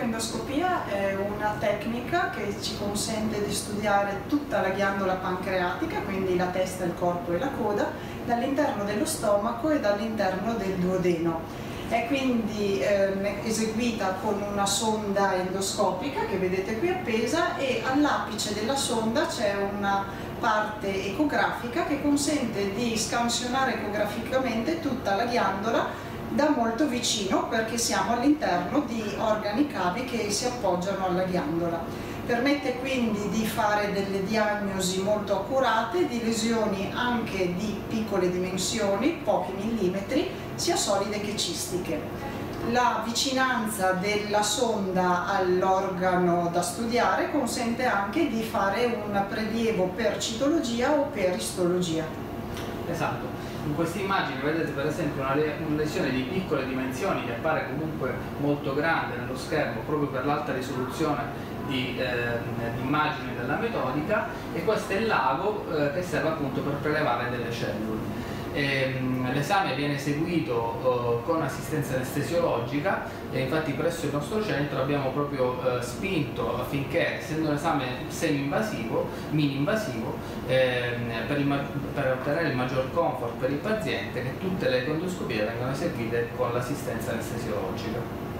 endoscopica che ci consente di studiare tutta la ghiandola pancreatica, quindi la testa, il corpo e la coda, dall'interno dello stomaco e dall'interno del duodeno. È quindi eh, eseguita con una sonda endoscopica che vedete qui appesa e all'apice della sonda c'è una parte ecografica che consente di scansionare ecograficamente tutta la ghiandola da molto vicino perché siamo all'interno di organi cavi che si appoggiano alla ghiandola. Permette quindi di fare delle diagnosi molto accurate di lesioni anche di piccole dimensioni, pochi millimetri, sia solide che cistiche. La vicinanza della sonda all'organo da studiare consente anche di fare un prelievo per citologia o per istologia. Esatto, in questa immagine vedete per esempio una, lesione di piccole dimensioni che appare comunque molto grande nello schermo proprio per l'alta risoluzione di, eh, immagini della metodica e questo è il lago eh, che serve appunto per prelevare delle cellule. Ehm, l'esame viene eseguito uh, con assistenza anestesiologica e infatti presso il nostro centro abbiamo proprio uh, spinto affinché, essendo un esame semi-invasivo, mini-invasivo, ehm, per, per, ottenere il maggior comfort per il paziente, che tutte le condoscopie vengano eseguite con l'assistenza anestesiologica.